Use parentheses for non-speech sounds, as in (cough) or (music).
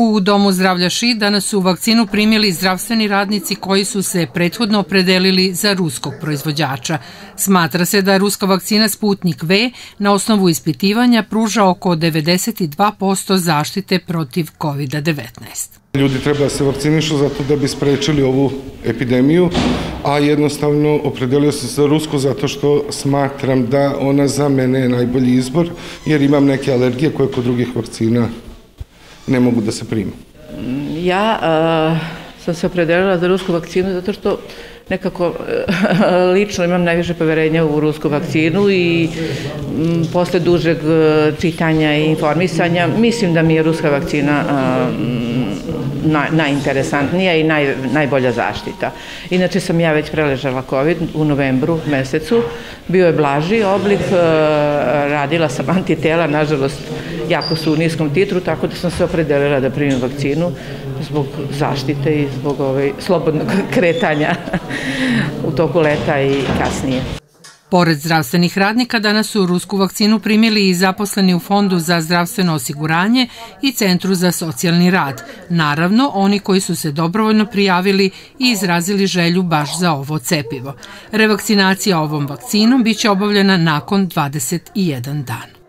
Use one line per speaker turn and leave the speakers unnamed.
U Domu zdravlja Ši danas su vakcinu primili zdravstveni radnici koji su se prethodno opredelili za ruskog proizvođača. Smatra se da ruska vakcina Sputnik V na osnovu ispitivanja pruža oko 92% zaštite protiv COVID-19.
Ljudi treba da se vakcinišu zato da bi sprečili ovu epidemiju, a jednostavno opredelio se za Rusku zato što smatram da ona za mene je najbolji izbor, jer imam neke alergije koje kod drugih vakcina ne mogu da se prime.
Ja uh, sam se opredelila za rusku vakcinu zato što nekako (laughs) lično imam najviše poverenja u rusku vakcinu i m, posle dužeg čitanja i informisanja mislim da mi je ruska vakcina na, najinteresantnija i naj, najbolja zaštita. Inače sam ja već preležala COVID u novembru mesecu, bio je blaži oblik, radila sam antitela, nažalost jako su u niskom titru, tako da sam se opredelila da primim vakcinu zbog zaštite i zbog ovaj, slobodnog (laughs) kretanja u toku leta i kasnije.
Pored zdravstvenih radnika, danas su rusku vakcinu primili i zaposleni u Fondu za zdravstveno osiguranje i Centru za socijalni rad. Naravno, oni koji su se dobrovoljno prijavili i izrazili želju baš za ovo cepivo. Revakcinacija ovom vakcinom biće obavljena nakon 21 dan.